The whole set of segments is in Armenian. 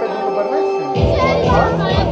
pe din Kubernetes.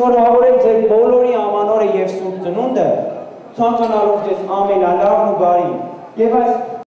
Ես ուզում եմ շնորհավորել ձեր բոլորի ամանորը եւ սուրբ ծնունդը, ցանկանալով ձեզ ամենալավն ու բարին։ Եվ այս